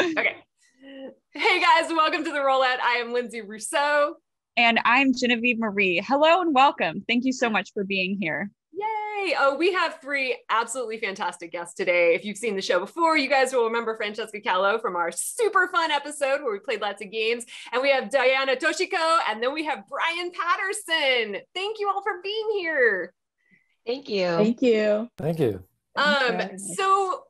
okay. Hey guys, welcome to the Roll Out. I am Linsay Rousseau. And I'm Genevieve Marie. Hello and welcome. Thank you so much for being here. Yay! Oh, we have three absolutely fantastic guests today. If you've seen the show before, you guys will remember Francesca Calo from our super fun episode where we played lots of games. And we have Diana Toshiko, and then we have Brian Patterson. Thank you all for being here. Thank you. Thank you. Thank you. Um, so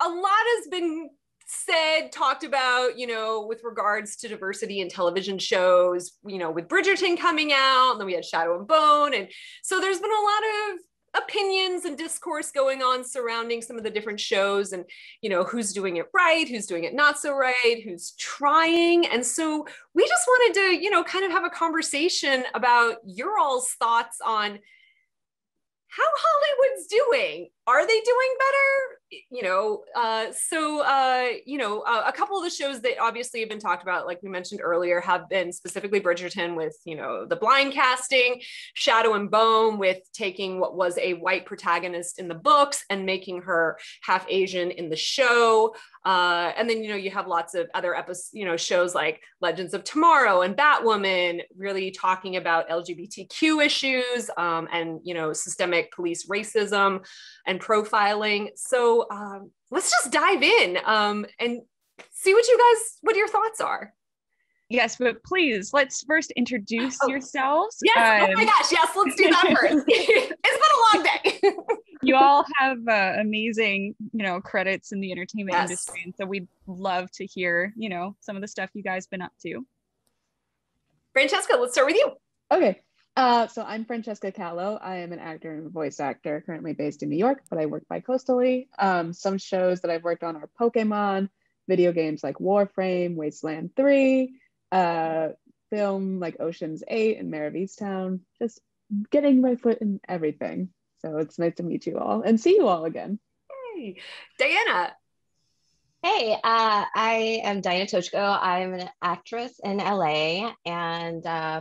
a lot has been said talked about you know with regards to diversity in television shows you know with bridgerton coming out and then we had shadow and bone and so there's been a lot of opinions and discourse going on surrounding some of the different shows and you know who's doing it right who's doing it not so right who's trying and so we just wanted to you know kind of have a conversation about your all's thoughts on how hollywood's doing are they doing better? You know uh, so uh, you know uh, a couple of the shows that obviously have been talked about like we mentioned earlier have been specifically bridgerton with you know the blind casting shadow and bone with taking what was a white protagonist in the books and making her half asian in the show. Uh, and then you know you have lots of other episodes you know shows like legends of tomorrow and batwoman really talking about lgbtq issues um, and you know systemic police racism. and profiling so um, let's just dive in um, and see what you guys, what your thoughts are. Yes, but please let's first introduce oh. yourselves. Yes. Um, oh my gosh. Yes. Let's do that first. it's been a long day. you all have uh, amazing, you know, credits in the entertainment yes. industry, and so we'd love to hear, you know, some of the stuff you guys been up to. Francesca, let's start with you. Okay. Uh, so I'm Francesca Calo. I am an actor and voice actor currently based in New York, but I work bi-coastally. Um, some shows that I've worked on are Pokemon, video games like Warframe, Wasteland 3, uh, film like Ocean's 8 and Mare of Easttown, just getting my foot in everything. So it's nice to meet you all and see you all again. Hey, Diana. Hey, uh, I am Diana Toshiko. I'm an actress in LA and uh,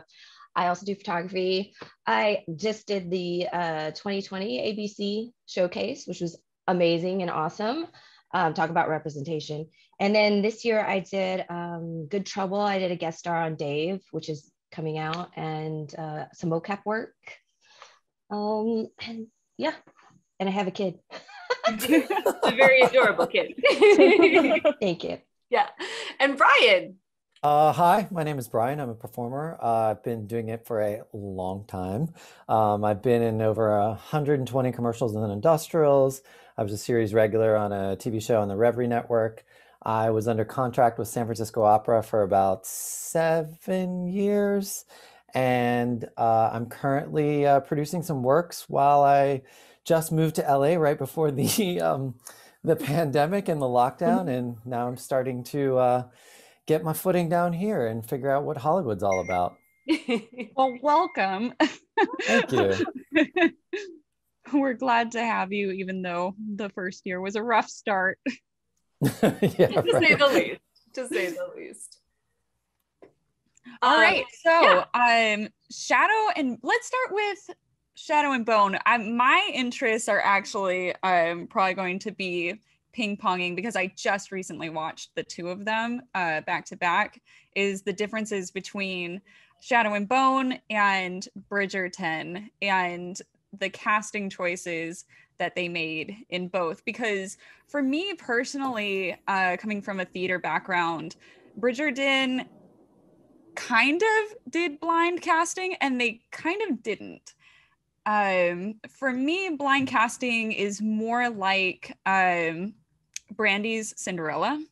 I also do photography. I just did the uh, 2020 ABC showcase, which was amazing and awesome. Um, talk about representation. And then this year I did um, Good Trouble. I did a guest star on Dave, which is coming out, and uh, some mocap work. Um, and yeah, and I have a kid. a very adorable kid. Thank you. Yeah. And Brian, uh, hi, my name is Brian. I'm a performer. Uh, I've been doing it for a long time. Um, I've been in over 120 commercials and industrials. I was a series regular on a TV show on the Reverie Network. I was under contract with San Francisco Opera for about seven years. And uh, I'm currently uh, producing some works while I just moved to LA right before the, um, the pandemic and the lockdown. And now I'm starting to uh, get my footing down here and figure out what Hollywood's all about. well, welcome. Thank you. We're glad to have you, even though the first year was a rough start. yeah, to right. say the least. To say the least. All um, right. So, yeah. um, Shadow and let's start with Shadow and Bone. I, my interests are actually um, probably going to be ping ponging because I just recently watched the two of them back to back is the differences between Shadow and Bone and Bridgerton and the casting choices that they made in both. Because for me personally, uh, coming from a theater background, Bridgerton kind of did blind casting and they kind of didn't. Um, for me, blind casting is more like um, Brandy's Cinderella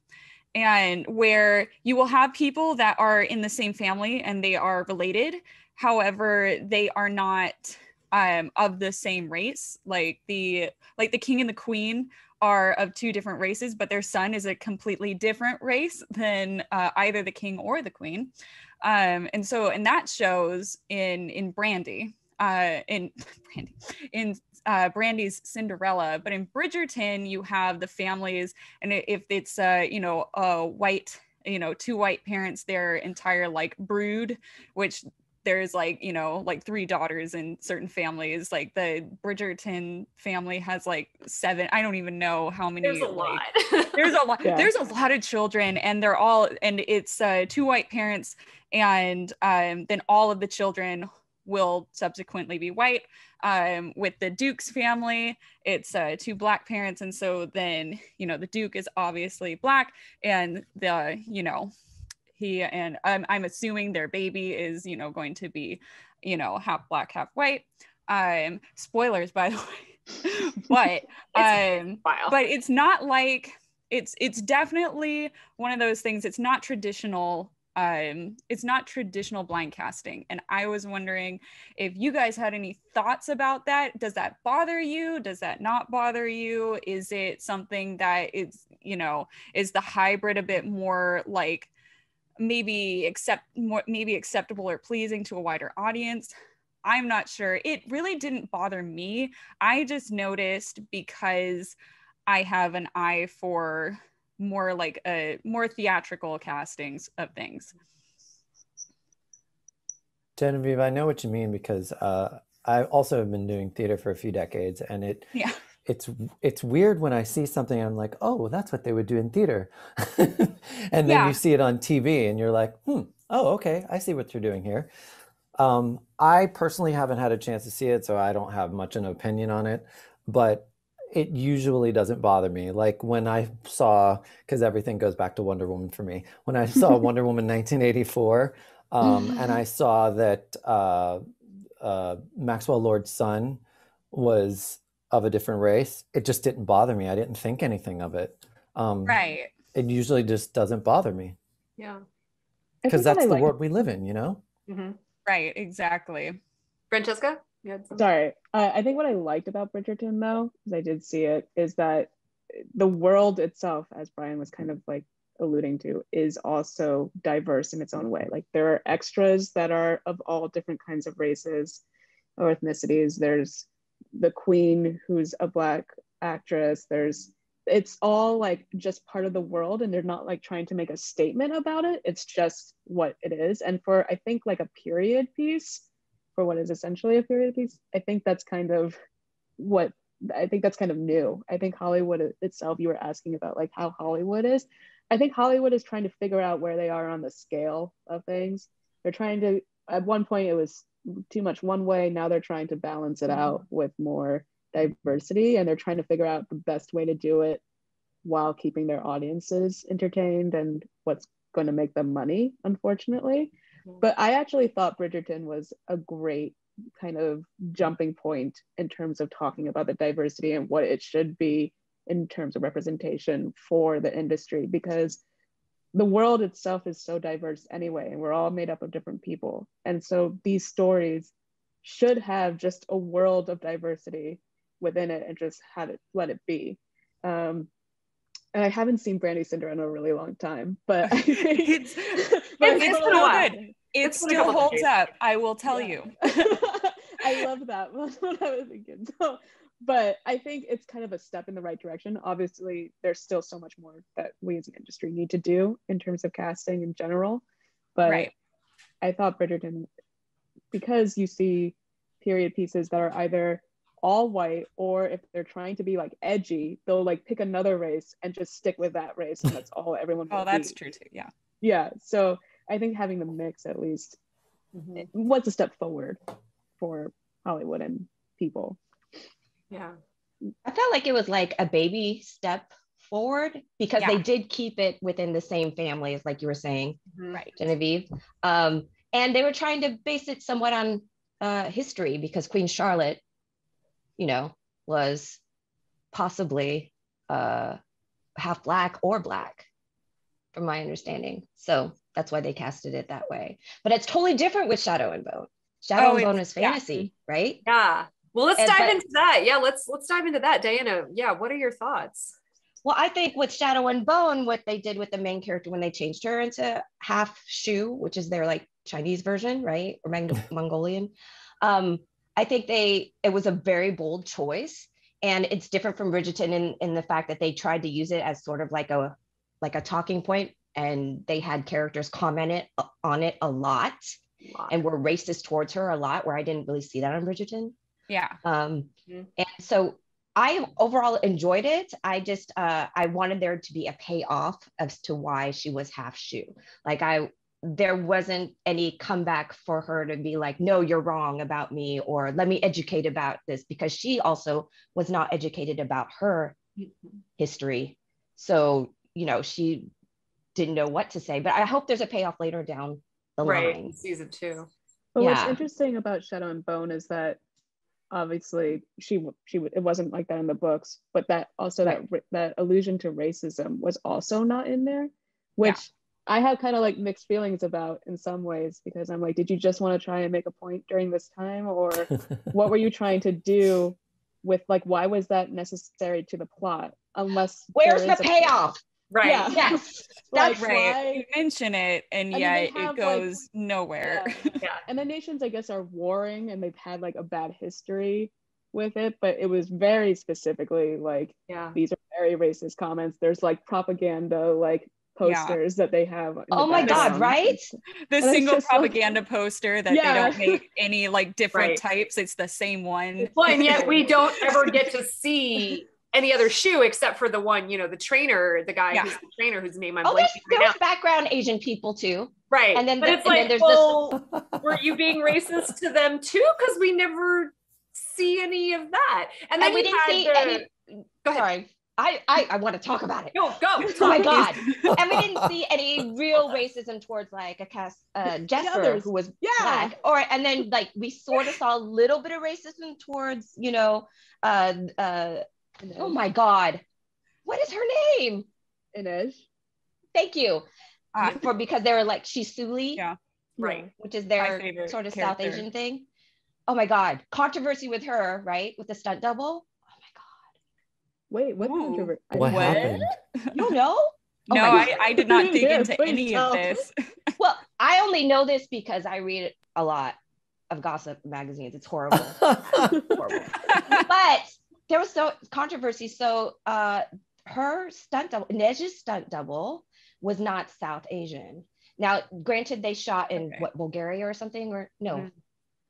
and where you will have people that are in the same family and they are related. However they are not um, of the same race. Like the like the king and the queen are of two different races but their son is a completely different race than uh, either the king or the queen. Um, and so and that shows in in brandy uh, in brandy in uh, Brandy's Cinderella, but in Bridgerton, you have the families, and if it's uh, you know a white, you know, two white parents, their entire like brood, which there's like you know like three daughters in certain families like the bridgerton family has like seven i don't even know how many there's a like, lot there's a lot Yeah. there's a lot of children and they're all and it's uh, two white parents and um, then all of the children will subsequently be white um, with the duke's family. It's uh, two black parents and so then you know the duke is obviously black and the you know he and I'm, I'm assuming their baby is you know going to be you know half black half white. Um spoilers by the way. But um but it's not like it's it's definitely one of those things it's not traditional um it's not traditional blind casting. And i was wondering if you guys had any thoughts about that. Does that bother you? Does that not bother you? Is it something that is you know is the hybrid a bit more like maybe accept more maybe acceptable or pleasing to a wider audience? I'm not sure. It really didn't bother me. I just noticed because i have an eye for more like a more theatrical castings of things Genevieve, I know what you mean because uh, I also have been doing theater for a few decades, and it yeah it's it's weird when I see something and I'm like, oh, that's what they would do in theater, and then Yeah. you see it on TV and you're like, hmm, oh, okay, I see what you're doing here. Um, I personally haven't had a chance to see it, so I don't have much of an opinion on it, but it usually doesn't bother me. Like when I saw, because everything goes back to Wonder Woman for me. When I saw Wonder Woman 1984, um, and I saw that uh, uh, Maxwell Lord's son was of a different race, it just didn't bother me. I didn't think anything of it. Um, right It usually just doesn't bother me yeah. Because that's I the like- world we live in, you know? hmm right exactly Francesca? Sorry. Uh, I think what I liked about Bridgerton, though, because I did see it, is that the world itself, as Brian was kind of like alluding to, is also diverse in its own way. Like there are extras that are of all different kinds of races or ethnicities. There's the queen who's a black actress. There's it's all like just part of the world and they're not like trying to make a statement about it. It's just what it is. And for I think like a period piece, for what is essentially a period piece, I think that's kind of what I think that's kind of new. I think Hollywood itself, you were asking about like how Hollywood is. I think Hollywood is trying to figure out where they are on the scale of things. They're trying to, at one point, it was too much one way. Now they're trying to balance it out mm-hmm. with more diversity and they're trying to figure out the best way to do it while keeping their audiences entertained and what's going to make them money, unfortunately. But I actually thought Bridgerton was a great kind of jumping point in terms of talking about the diversity and what it should be in terms of representation for the industry because the world itself is so diverse anyway and we're all made up of different people. And so these stories should have just a world of diversity within it and just had it let it be. Um, and I haven't seen Brandy Cinder in a really long time, but I think It's- but it's I still think- good. It It's been a still holds up i will tell Yeah. you I love that. That's what I was thinking. So, but I think it's kind of a step in the right direction. Obviously, there's still so much more that we as an industry need to do in terms of casting in general. But Right. I thought Bridgerton, because you see period pieces that are either all white or if they're trying to be like edgy, they'll like pick another race and just stick with that race, and that's all everyone. oh that's be. true too yeah Yeah. So I think having the mix at least Mhm. was a step forward for Hollywood and people. Yeah. I felt like it was like a baby step forward because Yeah. they did keep it within the same family as like you were saying, Mhm. right Genevieve. Um, and they were trying to base it somewhat on uh, history because Queen Charlotte, you know, was possibly uh, half black or black, from my understanding. So that's why they casted it that way. But it's totally different with Shadow and Bone. Shadow Oh, and Bone it's- is yeah. fantasy, right? Yeah. Well, let's And- dive but- into that. Yeah, let's let's dive into that. Diana, yeah, what are your thoughts? Well, I think with Shadow and Bone, what they did with the main character when they changed her into half Shu, which is their like Chinese version, right, or Mang- Mongolian, um, I think they it was a very bold choice, and it's different from Bridgerton in in the fact that they tried to use it as sort of like a like a talking point, and they had characters comment it on it a lot, and were racist towards her a lot, where I didn't really see that on Bridgerton. Yeah. Um, mm-hmm. And so I overall enjoyed it. I just uh, I wanted there to be a payoff as to why she was half Shu. Like I there wasn't any comeback for her to be like, no, you're wrong about me, or let me educate about this, because she also was not educated about her history. So, you know, she didn't know what to say. But I hope there's a payoff later down the right. line. Season two. But yeah. what's interesting about Shadow and Bone is that obviously she she it wasn't like that in the books, but that also right. that that allusion to racism was also not in there, which I have kind of like mixed feelings about in some ways because I'm like, did you just want to try and make a point during this time, or what were you trying to do with like why was that necessary to the plot? Unless where's the payoff? Right. Yeah. Yes. That's like, right. Why... You mention it and, and yeah, it goes like, nowhere. Yeah. yeah. And the nations, I guess, are warring and they've had like a bad history with it, but it was very specifically like, yeah, these are very racist comments. There's like propaganda, like posters yeah. that they have. Oh my god, right? The and single propaganda like, poster that yeah. they don't make any like different right. types. It's the same one. Well, and yet we don't ever get to see any other Shu except for the one, you know, the trainer, the guy yeah. who's the trainer whose name I'm oh, there's, right there's background Asian people too. Right. And then, the, it's like, there's well, this... were you being racist to them too? Because we never see any of that. And then and we didn't see the... any. Go ahead. Sorry. I, I, I want to talk about it. Go, go. oh my God. and we didn't see any real racism towards like a cast uh Jesper who was yeah. black. Or and then like we sort of saw a little bit of racism towards, you know, uh uh oh my God. What is her name? Inej. Thank you. Uh, For because they were like Shisuli. Yeah. Right. Which is their sort of character. South Asian thing. Oh my God. Controversy with her, right? With the stunt double Oh my God. Wait, what controversy? What happened? You know? Oh no, I, I did not dig into any of this. well, I only know this because I read a lot of gossip magazines. It's horrible. horrible. But there was so controversy. So uh her stunt double, Nej's stunt double was not South Asian. Now, granted, they shot in okay. what Bulgaria or something, or no, mm-hmm.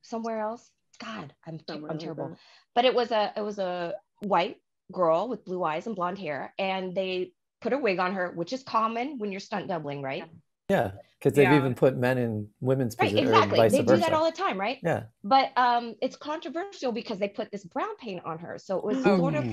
somewhere else. God, I'm, I'm terrible. But it was a it was a white girl with blue eyes and blonde hair, and they put a wig on her, which is common when you're stunt doubling, right? Yeah, because they've yeah. even put men in women's right, position. Exactly, they versa. do that all the time, right? Yeah. But um, it's controversial because they put this brown paint on her, so it was oh. sort of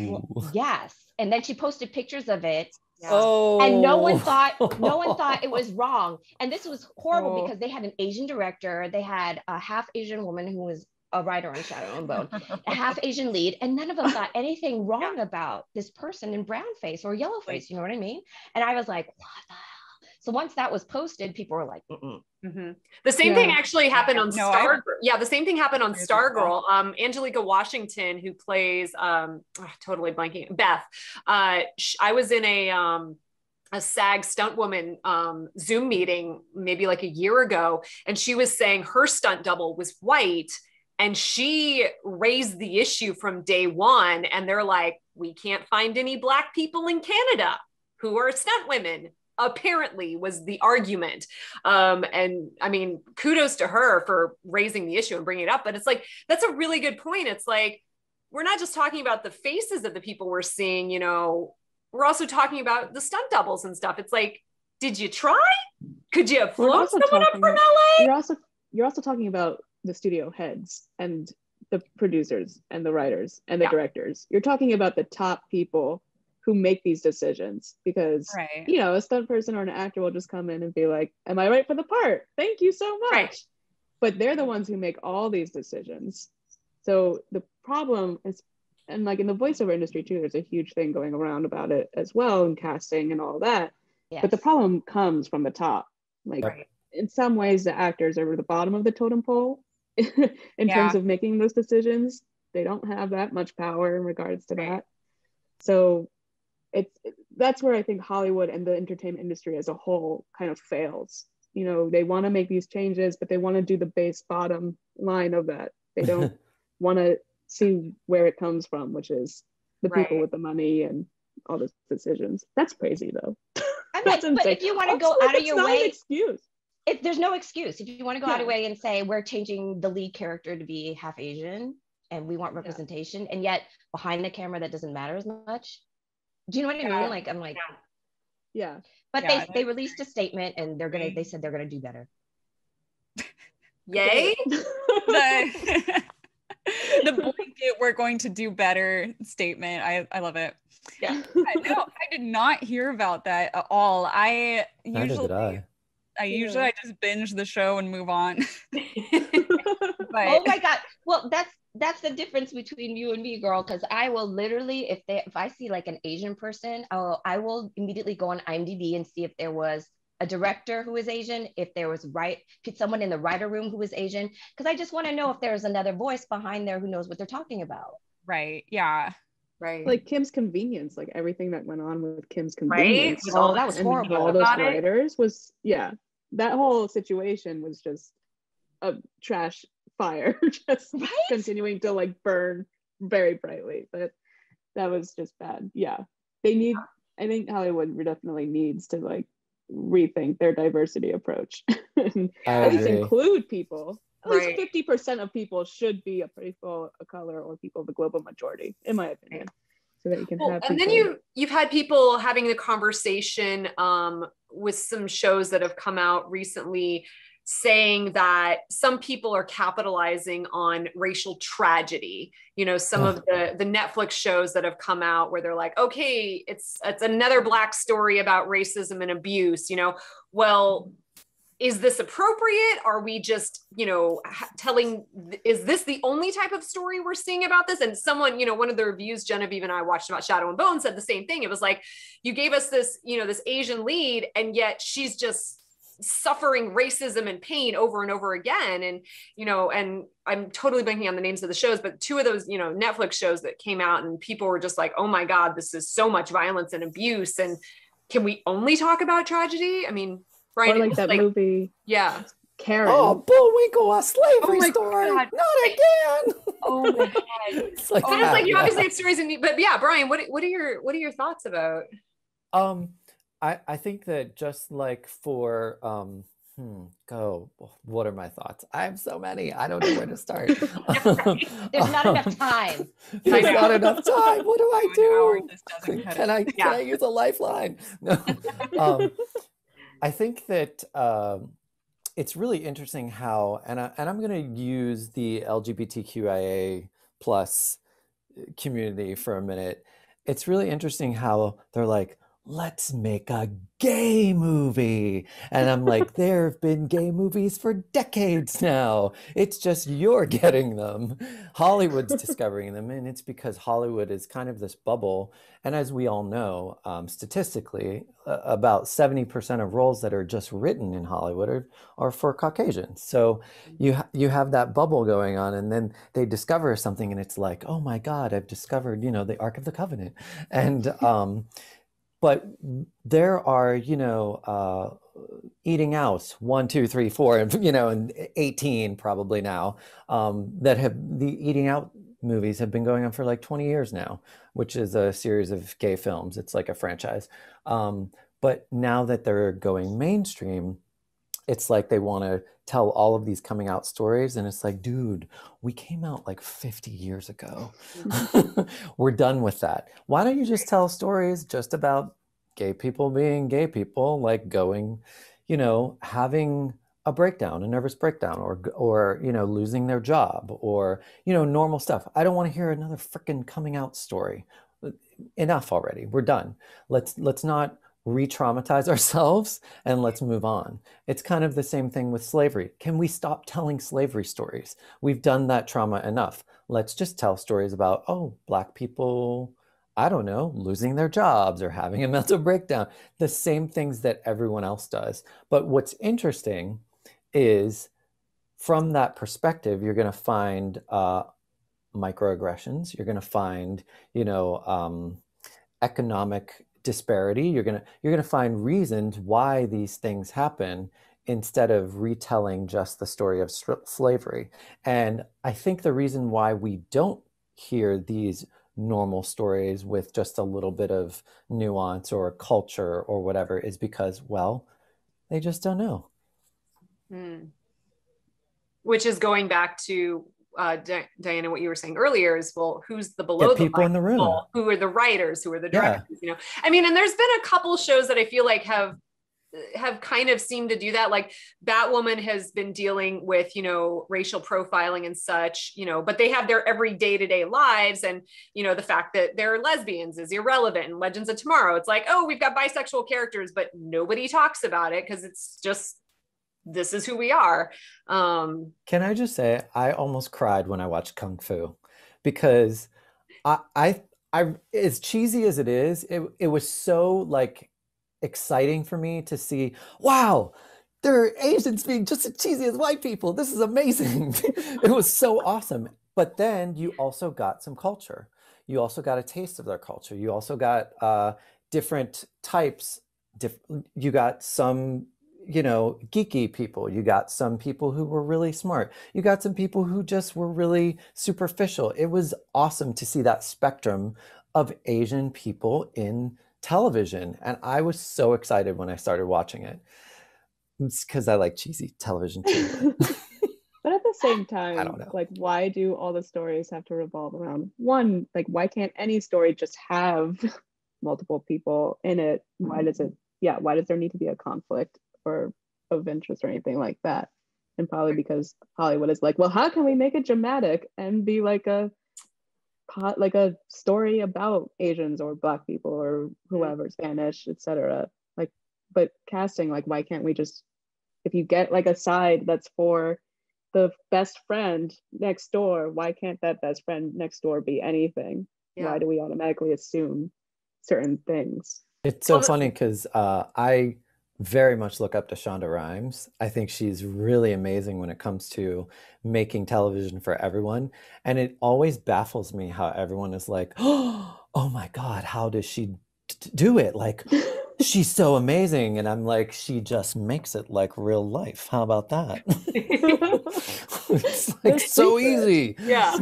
yes. And then she posted pictures of it. Yeah. Oh. And no one thought no one thought it was wrong. And this was horrible oh. because they had an Asian director, they had a half Asian woman who was a writer on Shadow and Bone, a half Asian lead, and none of them thought anything wrong yeah. about this person in brown face or yellow face. You know what I mean? And I was like, what the hell? So once that was posted, people were like, mm-hmm. the same yeah. thing actually happened on no, Star. Yeah, the same thing happened on Stargirl. Um, Angelica Washington, who plays um, oh, totally blanking Beth. Uh, I was in a um, a SAG stunt woman um, Zoom meeting maybe like a year ago, and she was saying her stunt double was white and she raised the issue from day one. And they're like, we can't find any Black people in Canada who are stunt women apparently was the argument. Um, and i mean kudos to her for raising the issue and bringing it up but it's like that's a really good point. It's like we're not just talking about the faces of the people we're seeing you know we're also talking about the stunt doubles and stuff. It's like did you try? Could you have flown someone up from la you're also you're also talking about the studio heads and the producers and the writers and the yeah. directors. You're talking about the top people who make these decisions because right. you know a stunt person or an actor will just come in and be like, "Am I right for the part? Thank you so much." Right. But they're the ones who make all these decisions. So the problem is, and like in the voiceover industry too, there's a huge thing going around about it as well, and casting and all that. Yes. But the problem comes from the top. Like right. in some ways, the actors are the bottom of the totem pole, in yeah. terms of making those decisions. They don't have that much power in regards to that. So it's that's where I think Hollywood and the entertainment industry as a whole kind of fails. You know, they want to make these changes, but they want to do the base bottom line of that. They don't want to see where it comes from, which is the right. people with the money and all those decisions. That's crazy though. that's like, but if you want to go out of your way, excuse if there's no excuse if you want to go Yeah. out of the way and say we're changing the lead character to be half asian and we want Yeah. representation and yet behind the camera that doesn't matter as much do you know what i Yeah. mean like i'm like Yeah. but Yeah, they they released a statement and they're gonna they mm. said they're gonna do better Yay. the, the blanket we're going to do better statement i i love it Yeah. I, no, I did not hear about that at all. I Neither usually did I. I usually I just binge the show and move on. but oh my god well that's that's the difference between you and me girl because i will literally if they if i see like an asian person I'll, i will immediately go on imdb and see if there was a director who is asian if there was right someone in the writer room who is asian because i just want to know if there's another voice behind there who knows what they're talking about right, yeah. right. like Kim's Convenience, like everything that went on with Kim's Right? Convenience. With oh that was horrible all those Got it. writers was yeah that whole situation was just a trash fire just Right? continuing to like burn very brightly but that was just bad yeah they need i think hollywood definitely needs to like rethink their diversity approach and at least include people at Right. least 50% of people should be a people of color or people of the global majority in my opinion so that you can Well, have and then you you've had people having the conversation um, with some shows that have come out recently saying that some people are capitalizing on racial tragedy. You know some of the the netflix shows that have come out where they're like okay it's it's another black story about racism and abuse you know? Well is this appropriate? Are we just you know telling is this the only type of story we're seeing about this? And someone you know one of the reviews genevieve and i watched about shadow and bone said the same thing. It was like you gave us this you know this asian lead and yet she's just suffering racism and pain over and over again and you know and i'm totally blanking on the names of the shows but two of those you know netflix shows that came out and people were just like oh my god this is so much violence and abuse and can we only talk about tragedy i mean or Brian, like that like, movie yeah karen Oh, Bullwinkle, a slavery Oh my story. God. Not again. Oh my god. it's like, but it's like you yeah. obviously have stories in but yeah brian what what are your what are your thoughts about Um, I I think that just like for um, hmm, go. What are my thoughts? I have so many. I don't know where to start. There's not enough time. There's not enough time. What do I do? this doesn't cut Can. I can I use a lifeline? No. um, I think that um, it's really interesting how, and I, and I'm going to use the LGBTQIA plus community for a minute. It's really interesting how they're like, let's make a gay movie. And I'm like, there have been gay movies for decades now. It's just you're getting them. Hollywood's discovering them. And it's because Hollywood is kind of this bubble. And as we all know, um, statistically, uh, about 70% of roles that are just written in Hollywood are, are for Caucasians. So you, ha- you have that bubble going on. And then they discover something and it's like, oh my God, I've discovered, you know, the Ark of the Covenant. And, um, but there are you know uh, eating out one two three four and you know and 18 probably now um, that have the eating out movies have been going on for like 20 years now which is a series of gay films. It's like a franchise. Um, but now that they're going mainstream it's like they want to tell all of these coming out stories and it's like dude we came out like 50 years ago. We're done with that. Why don't you just tell stories just about gay people being gay people like going you know having a breakdown a nervous breakdown or or you know losing their job or you know normal stuff. I don't want to hear another freaking coming out story. Uh, enough already. We're done. Let's let's not re-traumatize ourselves and let's move on. It's kind of the same thing with slavery. Can we stop telling slavery stories? We've done that trauma enough. Let's just tell stories about oh black people i don't know losing their jobs or having a mental breakdown the same things that everyone else does. But what's interesting is from that perspective you're going to find uh, microaggressions you're going to find you know um, economic disparity you're going to you're going to find reasons why these things happen instead of retelling just the story of sl- slavery. And i think the reason why we don't hear these normal stories with just a little bit of nuance or culture or whatever is because well they just don't know Mm. Which is going back to uh, Di- Diana, what you were saying earlier is, well, who's the below the people in the room. people? Who are the writers? Who are the Yeah. directors? You know, I mean, and there's been a couple shows that I feel like have have kind of seemed to do that. Like batwoman has been dealing with you know racial profiling and such you know but they have their every day-to-day lives. And you know the fact that they're lesbians is irrelevant and legends of tomorrow it's like oh we've got bisexual characters but nobody talks about it because it's just this is who we are. Um Can I just say I almost cried when I watched Kung Fu because I I I as cheesy as it is, it it was so like exciting for me to see, wow, there are Asians being just as cheesy as white people. This is amazing. It was so awesome. But then you also got some culture. You also got a taste of their culture. You also got uh, different types. Diff- you got some you know, geeky people. You got some people who were really smart. You got some people who just were really superficial. It was awesome to see that spectrum of Asian people in television. And I was so excited when I started watching it. It's because I like cheesy television too. but- at the same time, don't know. like, why do all the stories have to revolve around one? Like, why can't any story just have multiple people in it? Why does it, yeah, why does there need to be a conflict or of interest or anything like that? And probably because Hollywood is like, well, how can we make it dramatic and be like a, like a story about Asians or Black people or whoever, Spanish, etc. Like, but casting, like, why can't we just, if you get like a side that's for the best friend next door why can't that best friend next door be anything? Yeah. why do we automatically assume certain things? It's so funny because uh, I very much look up to Shonda Rhimes. I think she's really amazing when it comes to making television for everyone. And it always baffles me how everyone is like, oh my God, how does she do it? Like, she's so amazing. And I'm like, she just makes it like real life. How about that? it's like so easy. yeah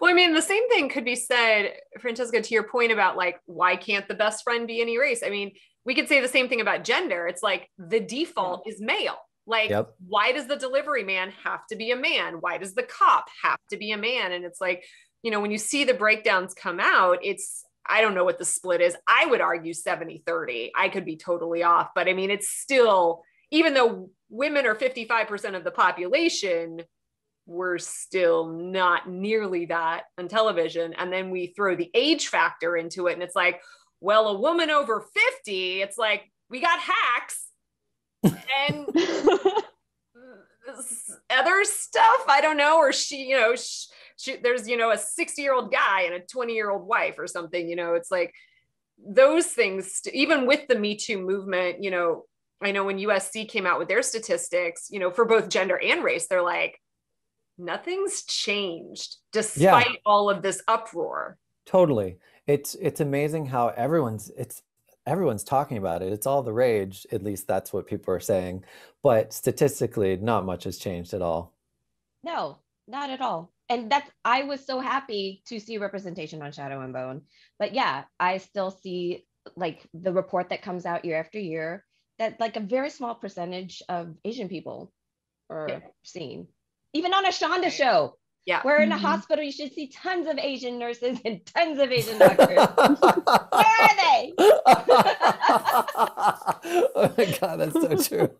well i mean the same thing could be said francesca to your point about like why can't the best friend be any race i mean we could say the same thing about gender it's like the default is male like Yep. why does the delivery man have to be a man why does the cop have to be a man and it's like you know when you see the breakdowns come out it's i don't know what the split is i would argue 70 30 i could be totally off but i mean it's still even though women are 55% of the population we're still not nearly that on television. And then we throw the age factor into it. And it's like, well, a woman over 50, it's like, we got hacks and other stuff. I don't know. Or she, you know, she, she, there's, you know, a 60 year old guy and a 20 year old wife or something, you know, it's like those things, even with the Me Too movement, you know, I know when USC came out with their statistics, you know, for both gender and race, they're like, nothing's changed despite all of this uproar. Totally. It's it's amazing how everyone's it's everyone's talking about it. It's all the rage, at least that's what people are saying. But statistically, not much has changed at all. No, not at all. And that's I was so happy to see representation on Shadow and Bone. But yeah, I still see like the report that comes out year after year that like a very small percentage of Asian people are Yeah. seen. Even on a Shonda show, Yeah. where in a Mhm. hospital you should see tons of Asian nurses and tons of Asian doctors. Where are they? oh my god, that's so true.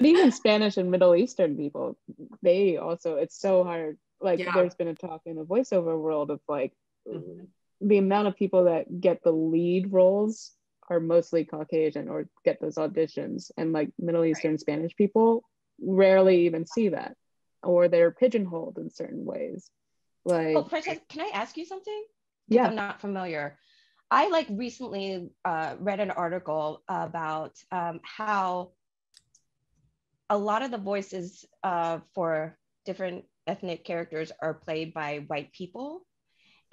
And even spanish and middle eastern people they also it's so hard like Yeah. there's been a talk in the voiceover world of like Mhm. the amount of people that get the lead roles are mostly Caucasian or get those auditions, and like Middle Eastern Spanish people rarely even see that, or they're pigeonholed in certain ways. Like, Oh, Princess, can I ask you something? yeah, I'm not familiar. I like recently uh, read an article about um, how a lot of the voices uh, for different ethnic characters are played by white people.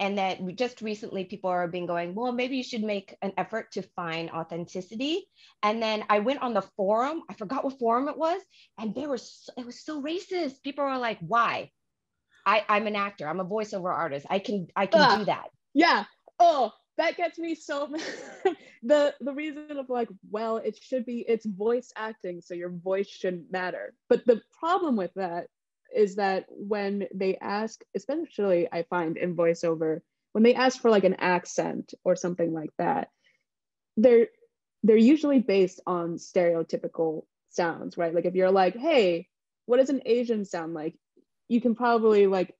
And that we- just recently people are being going, well, maybe you should make an effort to find authenticity. And then I went on the forum, I forgot what forum it was, and they were, so, it was so racist. People were like, why? I, I'm an actor, I'm a voiceover artist. I can, I can Ugh. do that. yeah. Oh, that gets me so the the reason of like well it should be it's voice acting so your voice shouldn't matter but the problem with that is that when they ask especially i find in voiceover when they ask for like an accent or something like that they're they're usually based on stereotypical sounds right? Like if you're like hey what does an asian sound like? You can probably like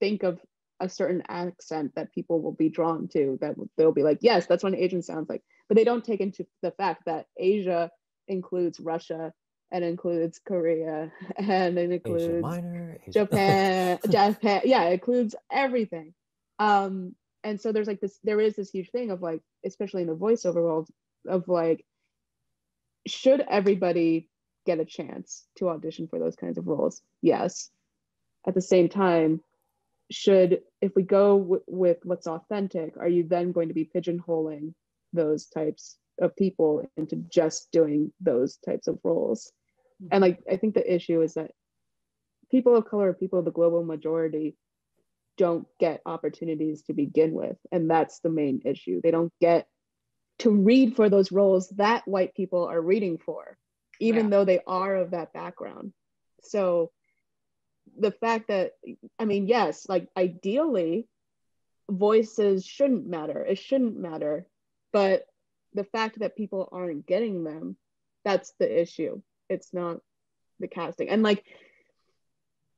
think of a certain accent that people will be drawn to that they'll be like yes that's what an asian sounds like. But they don't take into the fact that asia includes russia and includes korea and it includes Asia Minor, Asia- japan japan yeah it includes everything. Um and so there's like this there is this huge thing of like especially in the voiceover world of like should everybody get a chance to audition for those kinds of roles? Yes. At the same time should if we go w- with what's authentic are you then going to be pigeonholing those types of people into just doing those types of roles. Mm-hmm. And like i think the issue is that people of color people of the global majority don't get opportunities to begin with and that's the main issue. They don't get to read for those roles that white people are reading for even yeah. though they are of that background. So the fact that i mean yes like ideally voices shouldn't matter. It shouldn't matter. But the fact that people aren't getting them that's the issue. It's not the casting. And like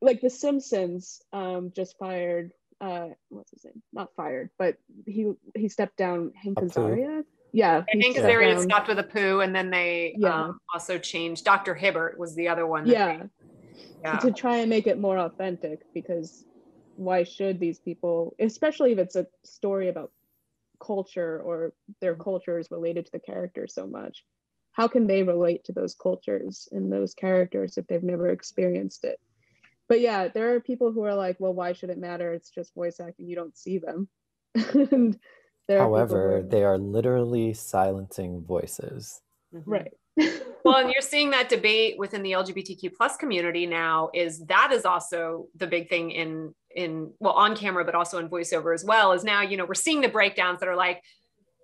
like the simpsons um just fired uh what's his name? Not fired but he he stepped down hank azaria. Yeah hank azaria stopped with Apu and then they yeah. um, also changed. Dr hibbert was the other one yeah. yeah. to try and make it more authentic because why should these people especially if it's a story about culture or their culture is related to the character so much how can they relate to those cultures and those characters if they've never experienced it? But yeah there are people who are like well why should it matter? It's just voice acting. You don't see them. And however they are literally silencing voices mm-hmm. right well, and you're seeing that debate within the LGBTQ plus community now is that is also the big thing in in well on camera, but also in voiceover as well. Is now you know we're seeing the breakdowns that are like,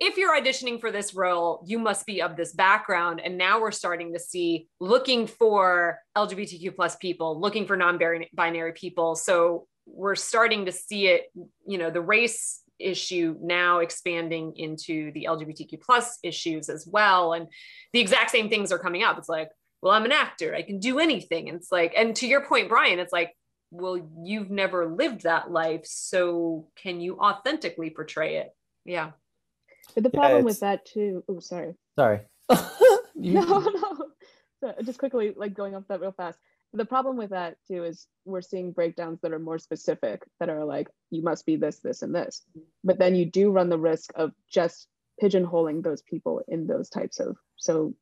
if you're auditioning for this role, you must be of this background. And now we're starting to see looking for LGBTQ plus people, looking for non-binary people. So we're starting to see it, you know, the race issue now expanding into the LGBTQ plus issues as well. And the exact same things are coming up. It's like, well, I'm an actor, I can do anything. And it's like, and to your point, Brian, it's like, well, you've never lived that life. So can you authentically portray it? Yeah. But the problem yeah, with that too, oh, sorry. Sorry. you... No, no. So just quickly, like going off that real fast the problem with that too is we're seeing breakdowns that are more specific that are like you must be this this and this. But then you do run the risk of just pigeonholing those people in those types of so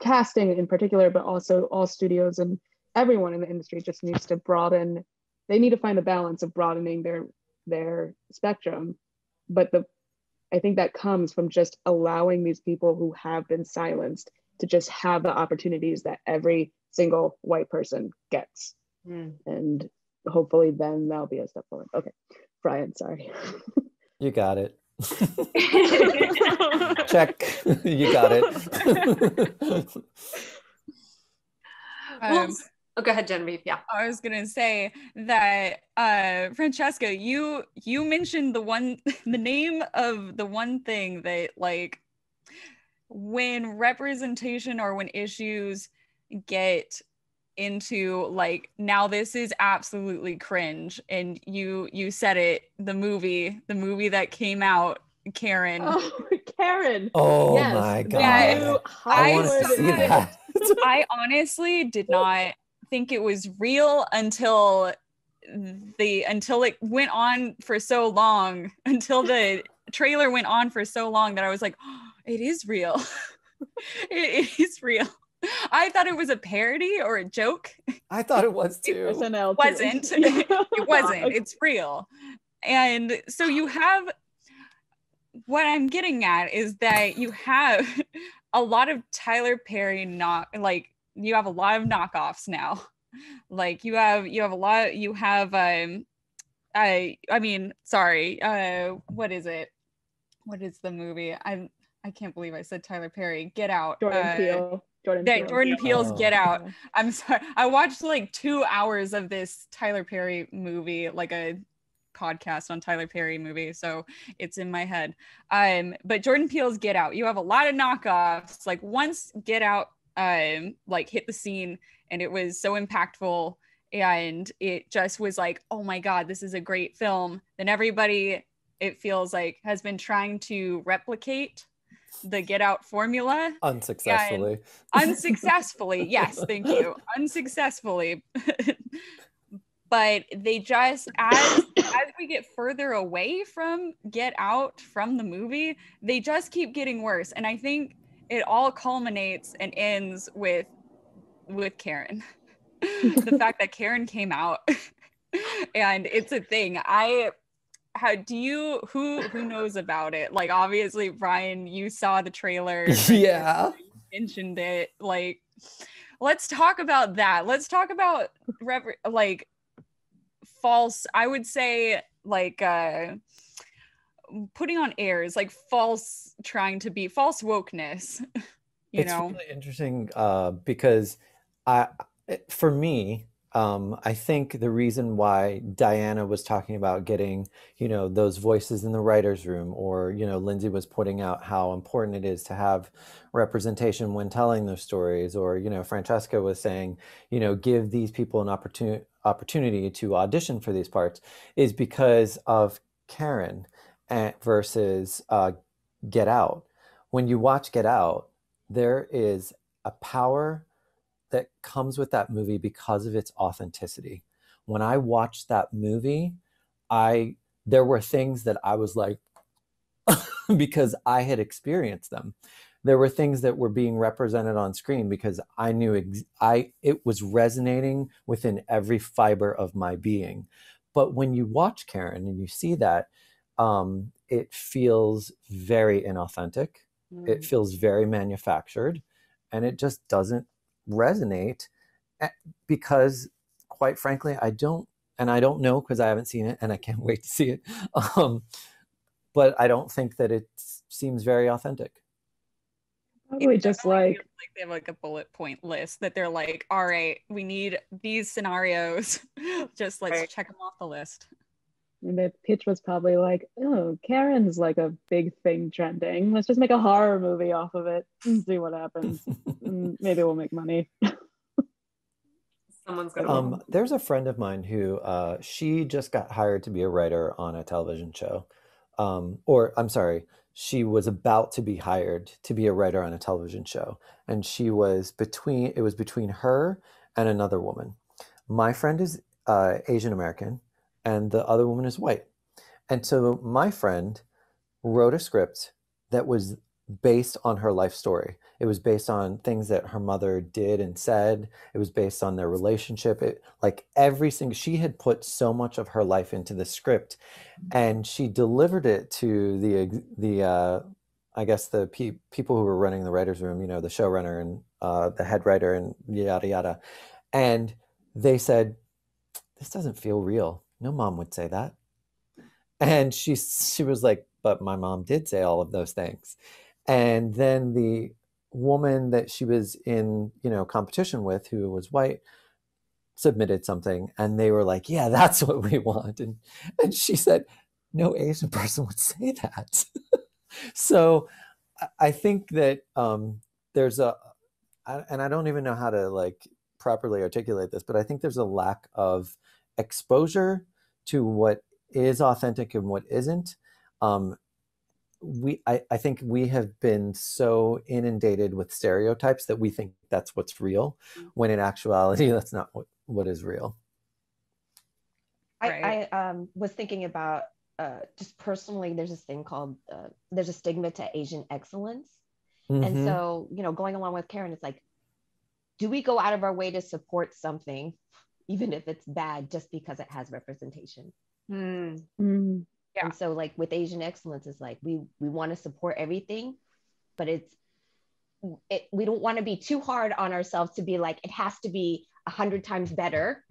casting in particular but also all studios and everyone in the industry just needs to broaden they need to find a balance of broadening their their spectrum. But the i think that comes from just allowing these people who have been silenced to just have the opportunities that every single white person gets. Mm. And hopefully then that'll be a step forward. Okay. Brian, sorry. you got it. Check. you got it. um, oh, go ahead, Genevieve. Yeah. I was gonna say that uh Francesca, you you mentioned the one the name of the one thing that like when representation or when issues get into like now this is absolutely cringe and you you said it the movie the movie that came out karen. Oh, karen. Oh yes. my god. Yeah, i, I, I, I honestly did not think it was real until the until it went on for so long until the trailer went on for so long that i was like oh, it is real. It, it is real I thought it was a parody or a joke. I thought it was too. It wasn't. it wasn't. It's real. And so you have what I'm getting at is that you have a lot of Tyler Perry knock like you have a lot of knockoffs now. Like you have you have a lot you have um I I mean sorry uh what is it? what is the movie? I'm I can't believe I said Tyler Perry. Get Out. Jordan uh, Peele. Jordan yeah, Peele. Jordan Peele's Oh. Get Out. I'm sorry. I watched like two hours of this Tyler Perry movie, like a podcast on Tyler Perry movie, so it's in my head. Um, but Jordan Peele's Get Out. You have a lot of knockoffs. Like once Get Out, um, like hit the scene, and it was so impactful, and it just was like, oh my god, this is a great film. Then everybody, it feels like, has been trying to replicate the Get Out formula. Unsuccessfully. unsuccessfully. Yes thank you. Unsuccessfully. But they just as as we get further away from get out from the movie they just keep getting worse. And i think it all culminates and ends with with karen. The fact that karen came out and it's a thing. I how do you who who knows about it? Like obviously brian you saw the trailer yeah. mentioned it like let's talk about that. Let's talk about rever- like false i would say like uh putting on airs like false trying to be false wokeness you it's know? really interesting uh, because I, for me, um, I think the reason why Diana was talking about getting, you know, those voices in the writers' room, or you know, Linsay was pointing out how important it is to have representation when telling those stories, or you know, Francesca was saying, you know, give these people an opportunity opportunity to audition for these parts, is because of Karen and versus uh, Get Out. When you watch Get Out, there is a power that comes with that movie because of its authenticity. When I watched that movie, I there were things that I was like because I had experienced them. There were things that were being represented on screen because I knew ex- I it was resonating within every fiber of my being. But when you watch Karen and you see that, um, it feels very inauthentic it feels very manufactured and it just doesn't resonate eh, because quite frankly i don't and i don't know because i haven't seen it and i can't wait to see it um, but i don't think that it seems very authentic. Probably It just like like they have like a bullet point list that they're like all right we need these scenarios. Just let's Right. check them off the list the pitch was probably like, oh, Karen's like a big thing trending. Let's just make a horror movie off of it and see what happens. Mm, Maybe we'll make money. Someone's gonna. um, there's a friend of mine who uh, she just got hired to be a writer on a television show um, or i'm sorry she was about to be hired to be a writer on a television show and she was between it was between her and another woman my friend is uh, asian american and the other woman is white. And so my friend wrote a script that was based on her life story. It was based on things that her mother did and said. It was based on their relationship. It like every single she had put so much of her life into the script and she delivered it to the the uh i guess the pe- people who were running the writers room you know the showrunner and uh the head writer and yada yada. And they said this doesn't feel real no mom would say that. And she she was like but my mom did say all of those things. And then the woman that she was in you know competition with who was white submitted something and they were like yeah that's what we want. And and she said no asian person would say that. So I- think that um there's a and i don't even know how to like properly articulate this but i think there's a lack of exposure to what is authentic and what isn't um we I, I think we have been so inundated with stereotypes that we think that's what's real when in actuality that's not what, what is real Right. I, I um, was thinking about uh, just personally, there's this thing called, uh, there's a stigma to Asian excellence. And Mhm. so, you know, going along with Karen, it's like, do we go out of our way to support something, even if it's bad, just because it has representation? Hmm. Mm. Yeah. And so, like with Asian excellence, it's like we we want to support everything, but it's it, we don't want to be too hard on ourselves to be like it has to be a hundred times better,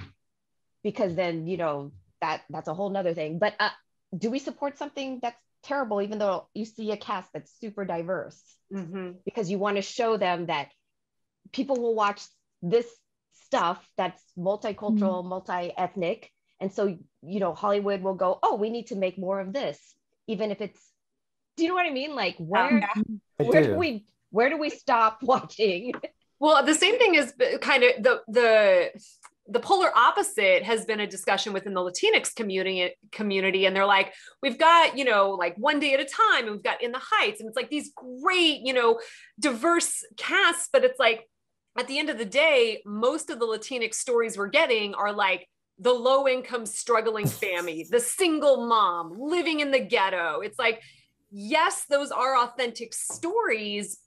because then you know that that's a whole nother thing. But uh, do we support something that's terrible, even though you see a cast that's super diverse, Mm-hmm. because you want to show them that people will watch this stuff that's multicultural, mm-hmm. multi-ethnic, and so you know Hollywood will go, oh, we need to make more of this, even if it's. Do you know what I mean? Like where I where do. do we where do we stop watching? Well, the same thing is uh, kind of the the the polar opposite has been a discussion within the Latinx community community, and they're like, we've got you know like one day at a time, and we've got in the Heights, and it's like these great you know diverse casts, but it's like at the end of the day, most of the Latinx stories we're getting are like the low income struggling family, the single mom living in the ghetto. It's like, yes, those are authentic stories,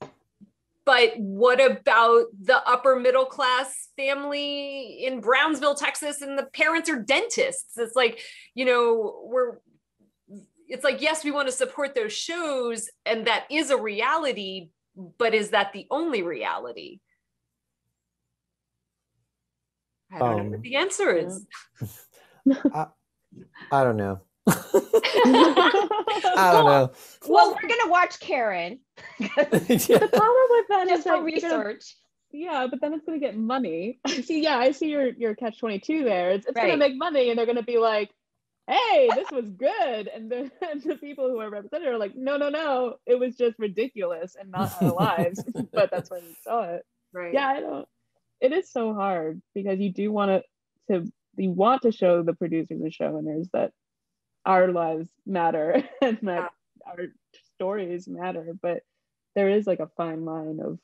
but what about the upper middle class family in Brownsville, Texas, and the parents are dentists? It's like, you know, we're, it's like, yes, we want to support those shows, and that is a reality, but is that the only reality? I don't know Um, what the answer is. I don't know. I don't know. well, we're gonna watch Karen Yeah. the problem with that just is that you're gonna- research. yeah, but then it's gonna get money. see, yeah, I see your your catch twenty two there. It's, it's gonna make money, and they're gonna be like, "Hey, this was good," and the and the people who are represented are like, "No, no, no, it was just ridiculous and not our lives." but that's why we saw it. Right. Yeah, I don't. It is so hard because you do want to to you want to show the producers and showrunners that our lives matter and that our stories matter, but there is like a fine line of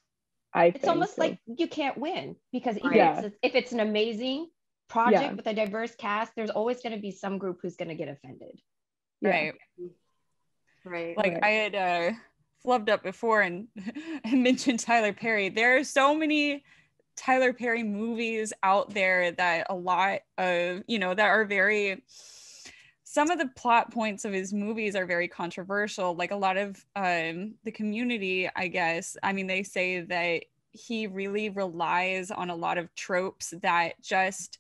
I It's think, almost of- like you can't win because even Yeah. if, it's, if it's an amazing project Yeah. with a diverse cast, there's always going to be some group who's going to get offended. Yeah. Right. Right. like Right. I had uh flubbed up before and, and mentioned Tyler Perry. There are so many Tyler Perry movies out there that a lot of, you know, that are very some of the plot points of his movies are very controversial. Like a lot of um the community, I guess. I mean, they say that he really relies on a lot of tropes that just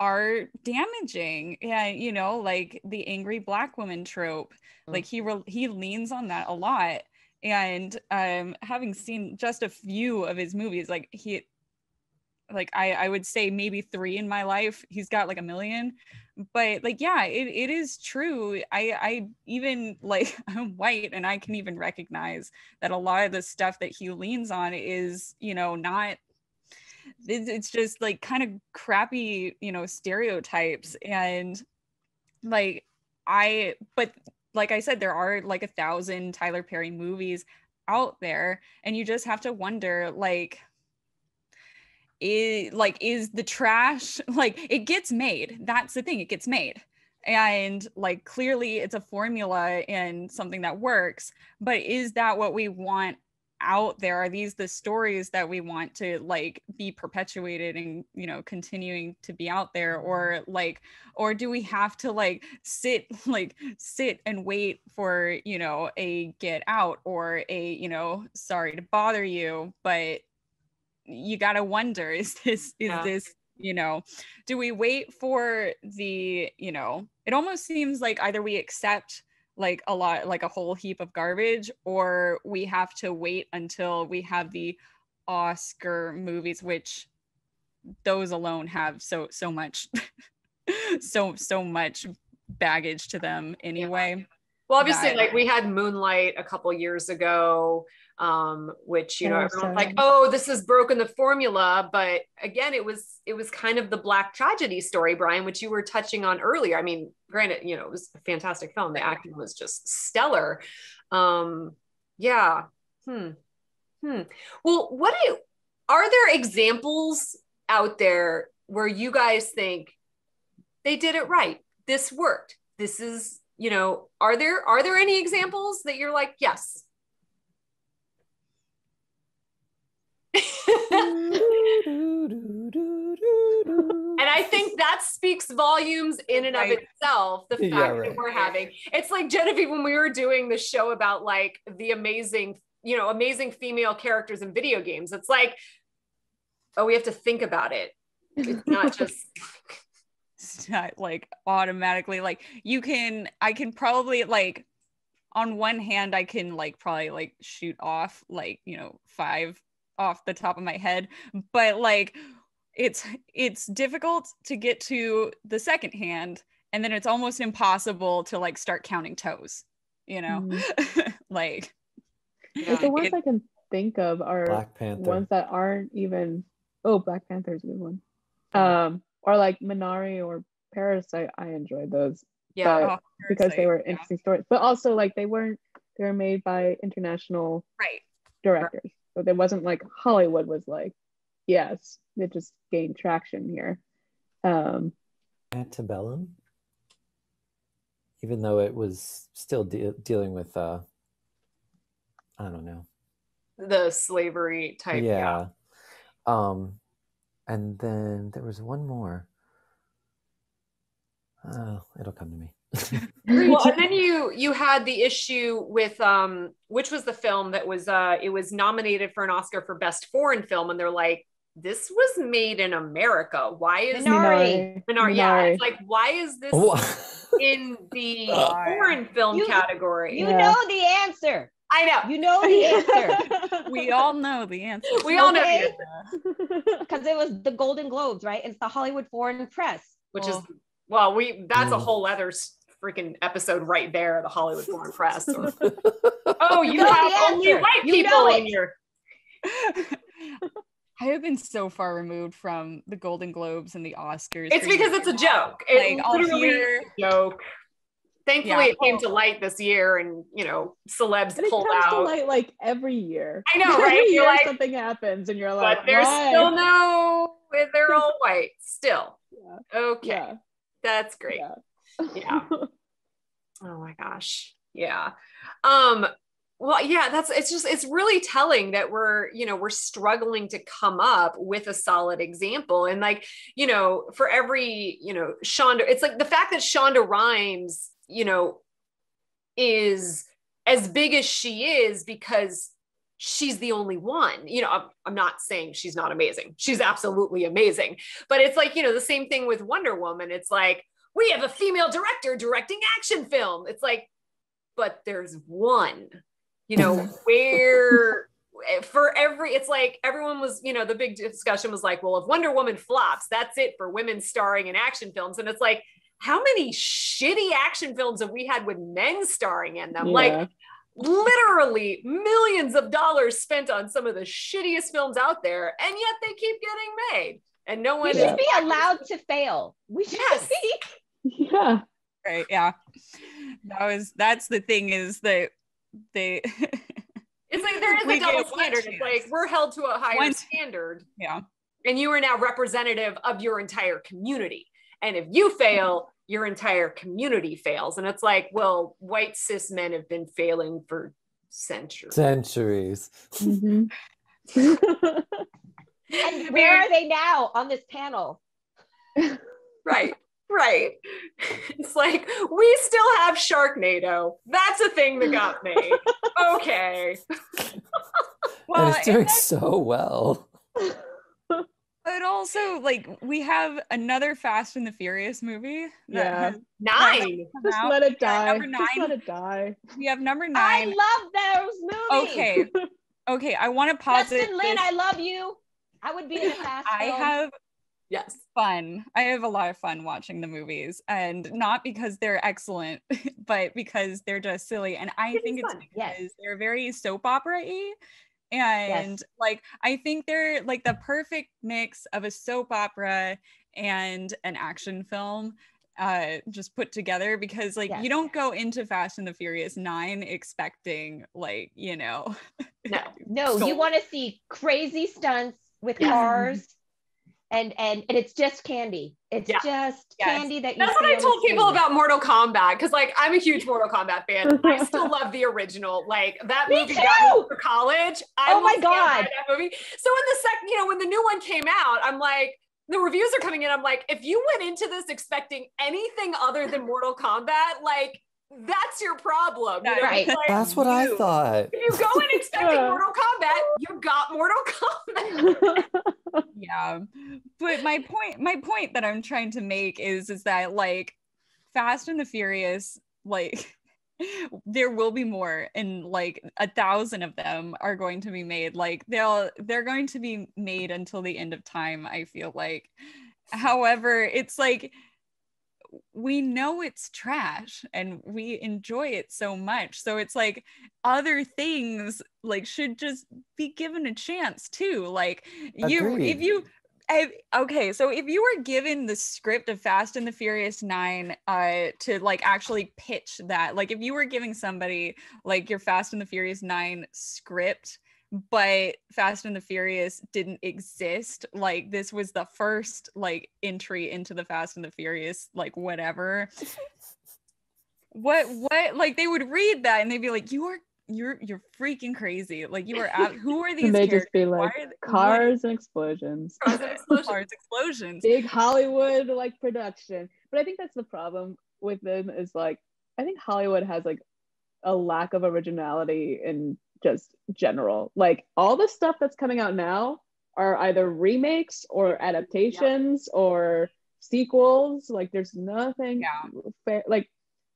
are damaging. Yeah, you know, like the angry black woman trope like he re- he leans on that a lot and um having seen just a few of his movies like he like i i would say maybe three in my life he's got like a million. But like yeah it, it is true. I i even like i'm white and i can even recognize that a lot of the stuff that he leans on is you know not it's, it's just like kind of crappy you know stereotypes. And like i but like I said, there are like a thousand Tyler Perry movies out there, and you just have to wonder, like, is like is the trash like it gets made? That's the thing, it gets made. And like clearly it's a formula and something that works, but is that what we want out there? Are these the stories that we want to like be perpetuated and you know continuing to be out there? Or like or do we have to like sit like sit and wait for you know a get out or a you know sorry to bother you but you got to wonder is this is Yeah. this you know do we wait for the you know it almost seems like either we accept like a lot like a whole heap of garbage or we have to wait until we have the oscar movies which those alone have so so much so so much baggage to them anyway. Well, obviously, that- like we had Moonlight a couple years ago, um, which you know everyone's like, "Oh, this has broken the formula." But again, it was it was kind of the black tragedy story, Brian, which you were touching on earlier. I mean, granted, you know, it was a fantastic film. The acting was just stellar. Um, yeah. Hmm. Hmm. Well, what do you, are there examples out there where you guys think they did it right? This worked. This is you know are there are there any examples that you're like yes and i think that speaks volumes in and of Right. itself the fact Yeah, that we're having it's like genevieve when we were doing the show about like the amazing you know amazing female characters in video games it's like oh we have to think about it it's not just it's not like automatically like you can i can probably like on one hand I can like probably like shoot off like, you know, five off the top of my head, but like it's it's difficult to get to the second hand and then it's almost impossible to like start counting toes, you know? Mm. like Like the ones it- I can think of are Black Panther. ones that aren't even oh Black Panther is a good one. Um or like Minari or Parasite, I enjoyed those Yeah. but- oh, because they Parasite, were yeah. interesting stories. But also like they weren't they were made by international right. directors. So there wasn't like Hollywood was like, yes, it just gained traction here. Um Antebellum, even though it was still de- dealing with, uh, I don't know, The slavery type. yeah. Um, and then there was one more. Oh, it'll come to me. Well and then you you had the issue with um which was the film that was uh it was nominated for an oscar for best foreign film and they're like this was made in america why is Minari. Minari, yeah it's like why is this Wha- in the foreign film You- category You Yeah. know the answer. i know You know the answer. We all know the answer. we all know Okay. the answer, Because it was the Golden Globes, right? It's the Hollywood Foreign Press. which is Oh. well we that's a Mm. whole other s- freaking episode right there the hollywood foreign press or, oh you know have only white You people in your I have been so far removed from the Golden Globes and the Oscars. it's because it's a joke it Like literally hear joke. Thankfully, Yeah. it came to light this year, and you know, celebs and it pulled comes to out. light like every year. I know, right? Every You're year like, something happens and you're like, but there's why? still no. They're all white still. Yeah. Okay, Yeah. that's great. Yeah. Oh my gosh. Yeah. Um. Well, yeah. That's it's just it's really telling that we're you know we're struggling to come up with a solid example, and like you know for every you know Shonda, it's like the fact that Shonda Rhimes you know is as big as she is because she's the only one. You know, I'm, I'm not saying she's not amazing. She's absolutely amazing. But it's like, you know, the same thing with Wonder Woman. It's like, we have a female director directing action film. It's like, but there's one, you know, where eh, for every, it's like everyone was, you know, the big discussion was like, well, if Wonder Woman flops, that's it for women starring in action films. And it's like, how many shitty action films have we had with men starring in them? Like, literally millions of dollars spent on some of the shittiest films out there, and yet they keep getting made. And no one We is should be allowed to fail. We should Yes. be. yeah. right. Yeah. That was that's the thing is that they It's like there is We a double standard. It's like we're held to a higher One- standard, yeah. and you are now representative of your entire community. And if you fail, your entire community fails. And it's like, well, white cis men have been failing for centuries. Centuries. Mhm. And where are they now on this panel? Right, right. It's like we still have Sharknado. That's a thing that got me. Okay. Well, it's doing that's- so well. but also like we have another Fast and the Furious movie. that Yeah. has Nine. Just let it Yeah, die. number Just let it die. We have number nine. I love those movies. Okay. Okay. I want to posit. Justin Lin, this. I love you. I would be in a fast I film. have Yes. fun. I have a lot of fun watching the movies, and not because they're excellent, but because they're just silly. And I It think it's fun, because yes. they're very soap opera y. And like, I think they're like the perfect mix of a soap opera and an action film uh just put together because like Yes. you don't go into fast and the furious 9 expecting like you know No. No, you want to see crazy stunts with cars, and and and it's just candy. It's Yeah. just Yes. candy that you. That's what I told people screen. about Mortal Kombat because, like, I'm a huge Mortal Kombat fan. I still love the original. Like that Me movie got me for college. I Oh my will stand by God. that movie. So in the second, you know, when the new one came out, I'm like, the reviews are coming in. I'm like, if you went into this expecting anything other than Mortal Kombat, like that's your problem. You know? Right. Like, That's what I thought. if you go in expecting Yeah. Mortal Kombat, you got Mortal Kombat. Yeah. But my point my point that i'm trying to make is is that like fast and the furious like there will be more and like a thousand of them are going to be made. Like they'll they're going to be made until the end of time i feel like. However it's like we know it's trash and we enjoy it so much so it's like other things like should just be given a chance too like you Agreed. if you I, okay, so if you were given the script of Fast and the Furious Nine, uh, to like actually pitch that, like if you were giving somebody like your Fast and the Furious Nine script, but Fast and the Furious didn't exist, like this was the first like entry into the Fast and the Furious, like whatever. what what like they would read that and they'd be like, you are you're you're freaking crazy. Like you are out. Who are these? And they just be like they- cars and explosions. Cars and explosions. cars explosions. big Hollywood like production. But I think that's the problem with them is like I think Hollywood has like a lack of originality in just general. Like all the stuff that's coming out now are either remakes or adaptations or sequels. Like there's nothing Yeah. fair like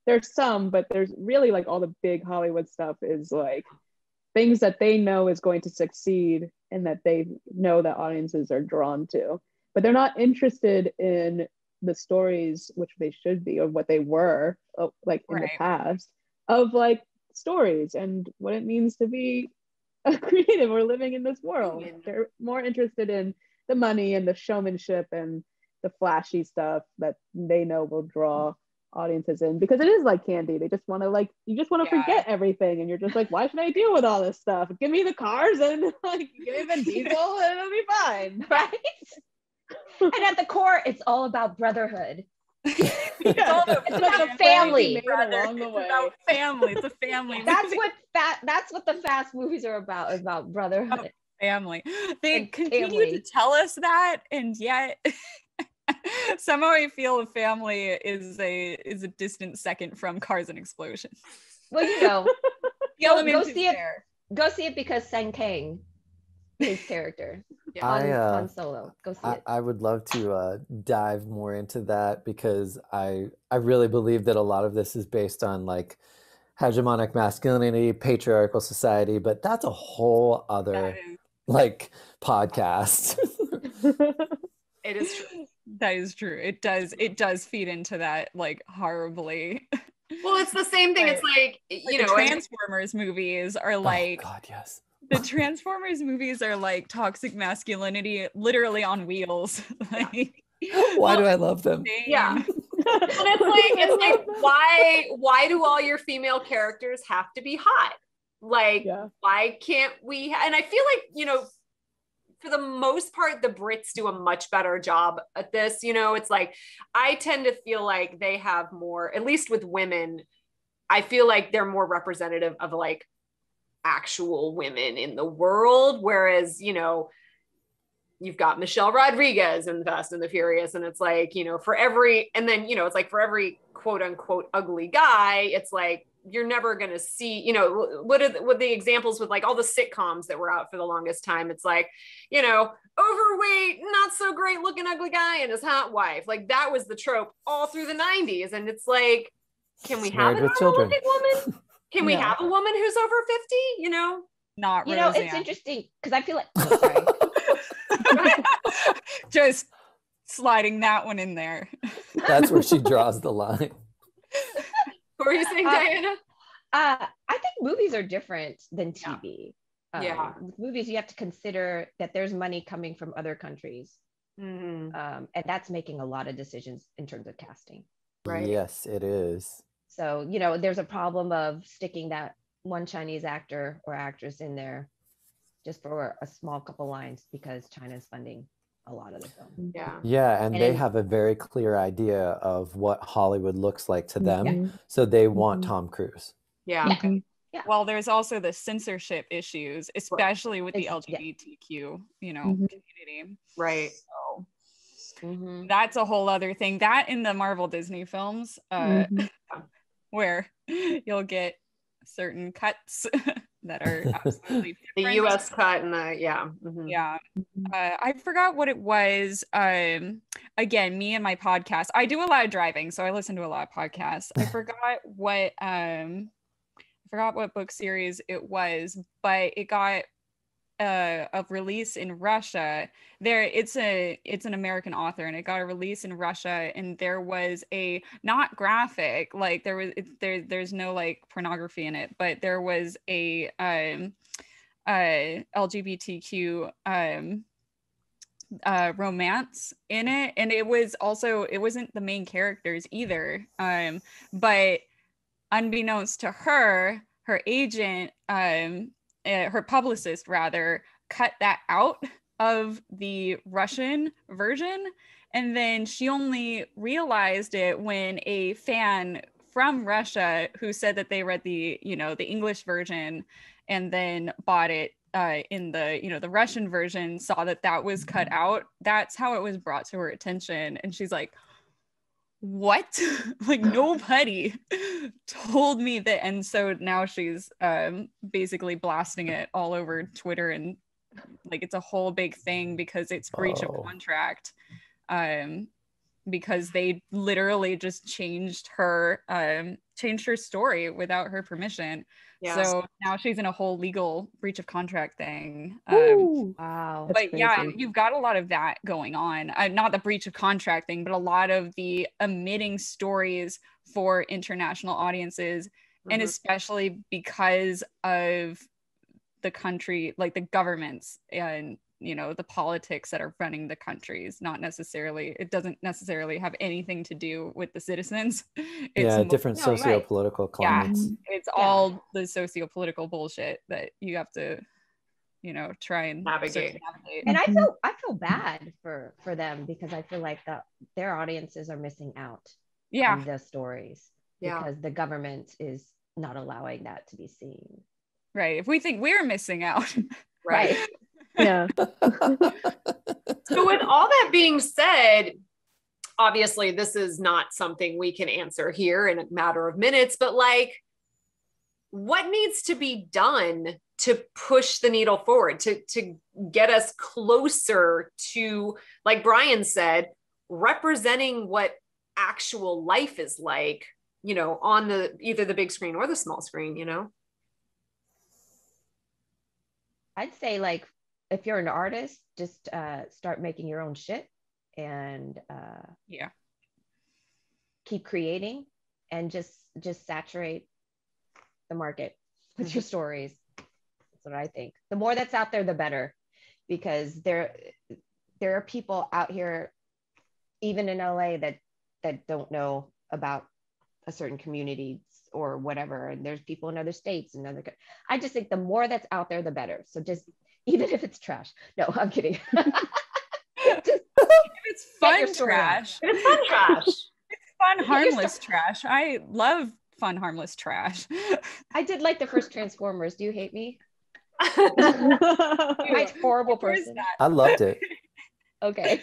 there's some, but there's really like all the big Hollywood stuff is like things that they know is going to succeed and that they know that audiences are drawn to but they're not interested in the stories which they should be or what they were uh, like in Right. the past of like stories and what it means to be a creative or living in this world Yeah. they're more interested in the money and the showmanship and the flashy stuff that they know will draw audiences in because it is like candy they just want to like you just want to Yeah. forget everything and you're just like why should i deal with all this stuff give me the cars and like give me the diesel and it'll be fine right? and at the core, it's all about brotherhood. It's all It's about family, family. brother. along the It's about family. It's a family. That's movie. what fat. That's what the fast movies are about. About brotherhood. family. They And continue family. to tell us that, and yet somehow I feel a family is a is a distant second from cars and explosions. Well, you know, The Go- go is see it. there. go see it because Sung Kang, his character, Yeah. Han, I, uh, Han Solo. Go see I, it. I would love to uh, dive more into that because I I really believe that a lot of this is based on like hegemonic masculinity, patriarchal society, but that's a whole other like podcast. It is true. that is true. It does it does feed into that like horribly. Well, it's the same thing. It's like, Like, you the know, and- Transformers movies are like oh like God, yes. The Transformers movies are like toxic masculinity literally on wheels. like Why do I love them? Yeah. and it's like it's like why why do all your female characters have to be hot like yeah why can't we ha- and i feel like you know for the most part the brits do a much better job at this you know it's like i tend to feel like they have more at least with women i feel like they're more representative of like actual women in the world whereas you know you've got Michelle Rodriguez in Fast and the Furious, and it's like, you know, for every, and then, you know, it's like for every quote unquote ugly guy, it's like, you're never going to see, you know, what are the, what the examples with like all the sitcoms that were out for the longest time? It's like, you know, overweight, not so great looking ugly guy and his hot wife. Like that was the trope all through the 90s. And it's like, can we have Married a with children. woman? Can we Yeah. have a woman who's over 50? You know? Not really. You know, it's interesting because I feel like. Oh. Just sliding that one in there. That's where she draws the line. What were you saying, Uh, Diana? Uh, I think movies are different than Yeah. TV. Yeah. with movies you have to consider that there's money coming from other countries, Mhm. um, and that's making a lot of decisions in terms of casting. Right. Yes, it is. So you know, there's a problem of sticking that one Chinese actor or actress in there just for a small couple lines because China's funding a lot of the film. Yeah. Yeah, and And they in- have a very clear idea of what Hollywood looks like to them. Mhm. So they want Mhm. Tom Cruise. Yeah. Yeah. Mhm. Well, there's also the censorship issues, especially with the It's- yeah. LGBTQ, you know, Mhm. community. Right. So Mhm. that's a whole other thing. That in the Marvel Disney films, uh, Mhm. where you'll get certain cuts that are absolutely The. US cut and the, yeah. mhm. Yeah. Uh, I forgot what it was. Um, again, me and my podcast, I do a lot of driving, so I listen to a lot of podcasts. I forgot what um I forgot what book series it was, but it got uh, a release in Russia. There, it's a it's an American author, and it got a release in Russia. And there was a not graphic, like there was there there's no like pornography in it, but there was a um, uh, LGBTQ um, uh, romance in it, and it was also it wasn't the main characters either. Um, but unbeknownst to her, her agent um uh, her publicist rather cut that out of the Russian version. And then she only realized it when a fan from Russia who said that they read the, you know, the English version and then bought it uh, in the, you know, the Russian version saw that that was cut out. That's how it was brought to her attention. And she's like, what? Like nobody told me that. And so now she's um basically blasting it all over twitter and like it's a whole big thing because it's breach oh. of contract. Um because they literally just changed her um changed her story without her permission yeah. So now she's in a whole legal breach of contract thing. Um, wow. But yeah, you've got a lot of that going on. Uh, not the breach of contract thing, but a lot of the omitting stories for international audiences. Mm-hmm. And especially because of the country, like the governments and you know the politics that are running the countries not necessarily it doesn't necessarily have anything to do with the citizens it's yeah different no, socio-political right. climates yeah, it's yeah. all the socio-political bullshit that you have to you know try and navigate. navigate. and i mm-hmm. feel i feel bad for for them because i feel like the their audiences are missing out yeah the stories yeah. because the government is not allowing that to be seen right if we think we're missing out right yeah. so, with all that being said, obviously, this is not something we can answer here in a matter of minutes, but like, what needs to be done to push the needle forward, to, to get us closer to, like Brian said, representing what actual life is like, you know, on the either the big screen or the small screen, you know? I'd say like if you're an artist, just uh, start making your own shit and uh, yeah, keep creating and just just saturate the market with mm-hmm. your stories. That's what I think. The more that's out there, the better, because there there are people out here, even in LA, that that don't know about a certain community or whatever and there's people in other states and other i just think the more that's out there the better so just even if it's trash. No, I'm kidding. it's fun trash. It's fun trash. it's fun, harmless trash. I love fun, harmless trash. I did like the first Transformers. Do you hate me? I'm a horrible person. I loved it. Okay.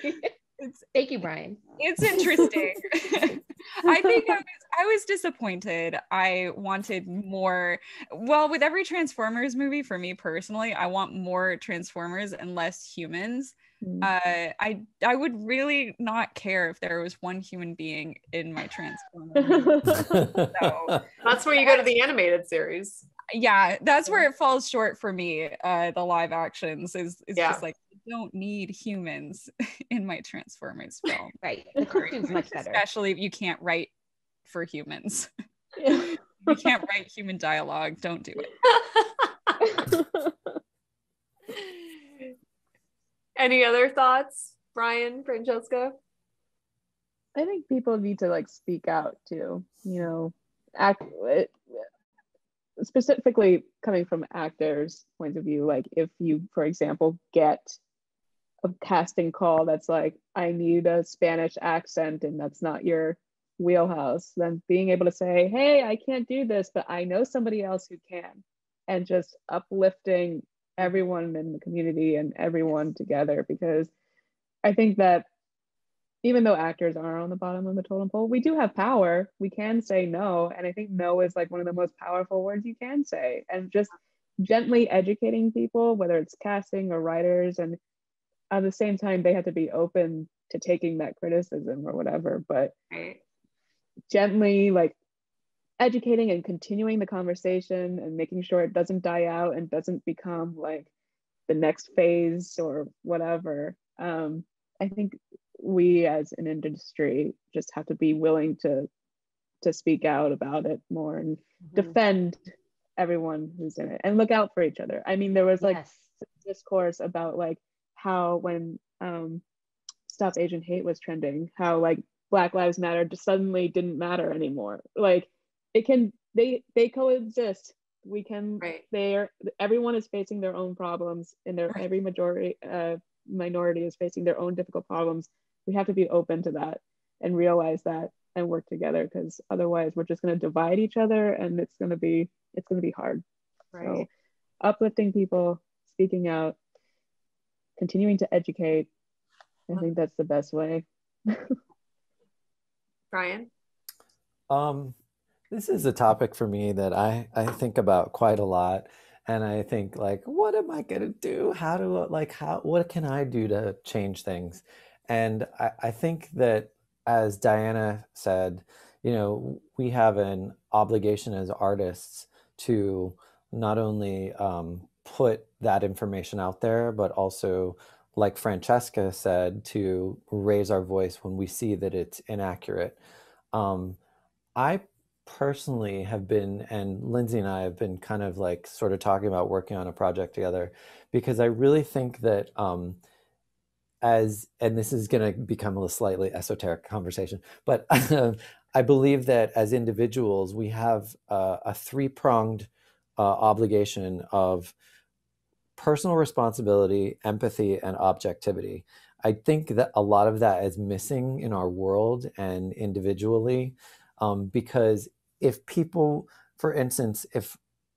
It's, Thank you, Brian. It's interesting. I think I was, I was disappointed. I wanted more. Well, with every Transformers movie, for me personally, I want more Transformers and less humans. Mm. Uh, I I would really not care if there was one human being in my Transformers. so, that's where you go to the animated series. Yeah, that's where it falls short for me. Uh, the live actions is is yeah. just like don't need humans in my Transformers film. Right. The cartoon's much better. Especially if you can't write for humans. you can't write human dialogue. Don't do it. Any other thoughts, Brian, Francesca? I think people need to like speak out too. You know, act specifically coming from actors' point of view. Like if you, for example, get a casting call that's like, I need a Spanish accent and that's not your wheelhouse, then being able to say, hey, I can't do this, but I know somebody else who can. And just uplifting everyone in the community and everyone together because I think that even though actors are on the bottom of the totem pole, we do have power. We can say no. And I think no is like one of the most powerful words you can say. And just gently educating people, whether it's casting or writers, and at the same time they had to be open to taking that criticism or whatever but right. gently like educating and continuing the conversation and making sure it doesn't die out and doesn't become like the next phase or whatever um, i think we as an industry just have to be willing to to speak out about it more and mm-hmm. defend everyone who's in it and look out for each other i mean there was like yes. discourse about like how when um, stop asian hate was trending how like black lives matter just suddenly didn't matter anymore like it can they they coexist we can right. they're everyone is facing their own problems and their right. every majority uh minority is facing their own difficult problems we have to be open to that and realize that and work together because otherwise we're just going to divide each other and it's going to be it's going to be hard right. so uplifting people speaking out continuing to educate i think that's the best way. Brian? Um this is a topic for me that i i think about quite a lot. And i think like what am i going to do? How do like how what can i do to change things? And I, I think that, as Diana said, you know, we have an obligation as artists to not only um, put that information out there, but also, like Francesca said, to raise our voice when we see that it's inaccurate. Um, I personally have been, and Linsay and I have been kind of like sort of talking about working on a project together because I really think that um, as and this is going to become a slightly esoteric conversation but i believe that as individuals we have uh, a three-pronged uh, obligation of personal responsibility empathy and objectivity i think that a lot of that is missing in our world and individually um, because if people for instance if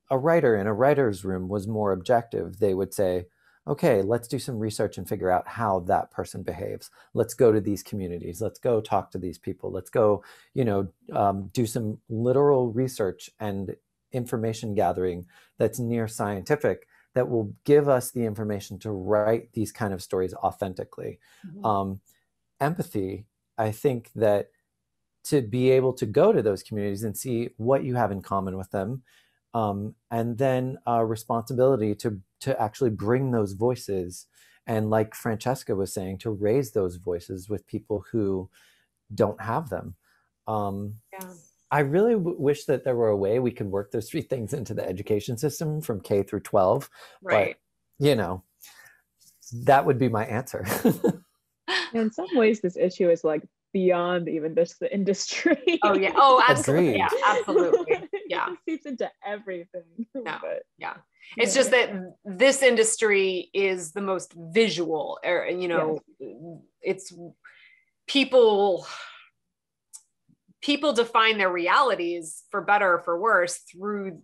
a writer in a writer's room was more objective they would say okay, let's do some research and figure out how that person behaves. Let's go to these communities. Let's go talk to these people. Let's go, you know, um, do some literal research and information gathering that's near scientific that will give us the information to write these kind of stories authentically. Mm-hmm. Um, empathy, I think that to be able to go to those communities and see what you have in common with them um, and then a responsibility to to actually bring those voices and like francesca was saying to raise those voices with people who don't have them um, yeah. I really w- wish that there were a way we could work those three things into the education system from k through 12 right but you know that would be my answer in some ways this issue is like beyond even just the industry. Oh yeah. Oh, absolutely. Yeah, absolutely. Yeah. it seeps into everything. No. But, yeah. It's yeah. just that this industry is the most visual, or er, you know, yes. it's people people define their realities for better or for worse through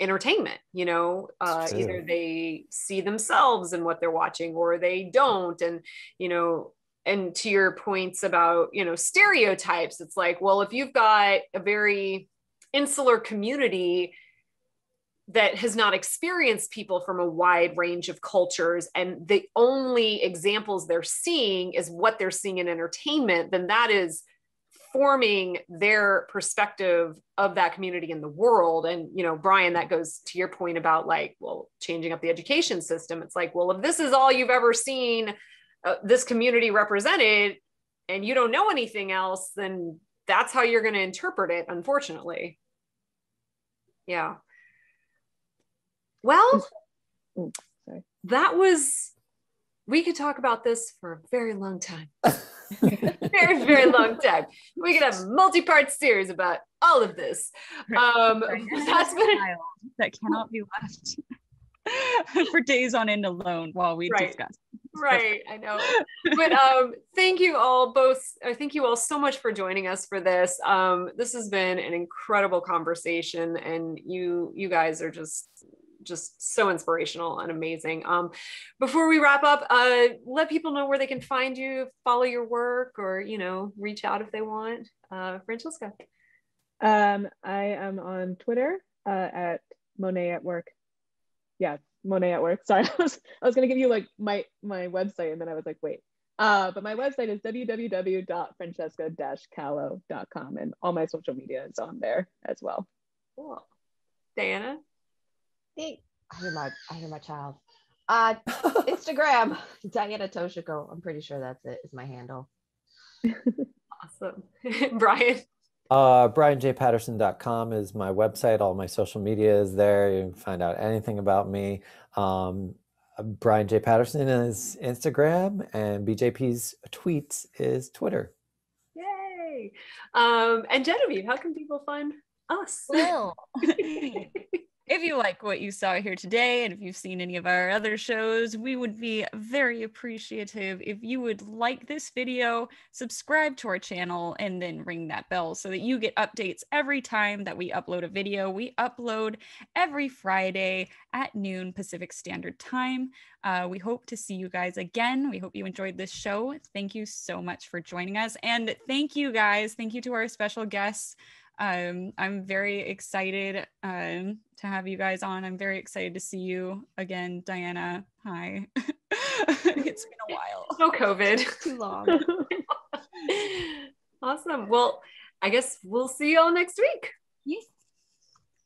entertainment you know uh, either they see themselves in what they're watching or they don't. And you know and to your points about you know stereotypes it's like well if you've got a very insular community that has not experienced people from a wide range of cultures and the only examples they're seeing is what they're seeing in entertainment then that is forming their perspective of that community in the world. And you know brian that goes to your point about like well changing up the education system. It's like well if this is all you've ever seen uh, this community represented and you don't know anything else then that's how you're going to interpret it unfortunately. Yeah. Well that was we could talk about this for a very long time very very long time. We could have a multi-part series about all of this. Um that's been that cannot be left for days on end alone while we right. discuss. Right i know. But um thank you all both i thank you all so much for joining us for this. Um this has been an incredible conversation and you you guys are just just so inspirational and amazing um before we wrap up uh let people know where they can find you follow your work or you know reach out if they want uh francesca um i am on twitter uh at monet at work yeah Monet at work. Sorry, I was I was gonna give you like my my website, and then I was like, wait. Uh, but my website is www.francesca-calo.com, and all my social media is on there as well. Cool. Diana. I hear my I hear my child. Uh, Instagram, Diana Toshiko. I'm pretty sure that's it. Is my handle. Awesome, Brian. Uh, BrianJPatterson.com is my website. All my social media is there. You can find out anything about me. Um, Brian J. Patterson is Instagram, and BJP's tweets is Twitter. Yay! Um, and Genevieve, how can people find us? Well, if you like what you saw here today, and if you've seen any of our other shows, we would be very appreciative if you would like this video, subscribe to our channel, and then ring that bell so that you get updates every time that we upload a video. We upload every Friday at noon Pacific Standard Time. Uh, we hope to see you guys again. We hope you enjoyed this show. Thank you so much for joining us. And thank you guys. Thank you to our special guests um, I'm very excited um, to have you guys on. I'm very excited to see you again, Diana. Hi. it's been a while. No COVID. Too long. awesome. Well, I guess we'll see you all next week. Yes.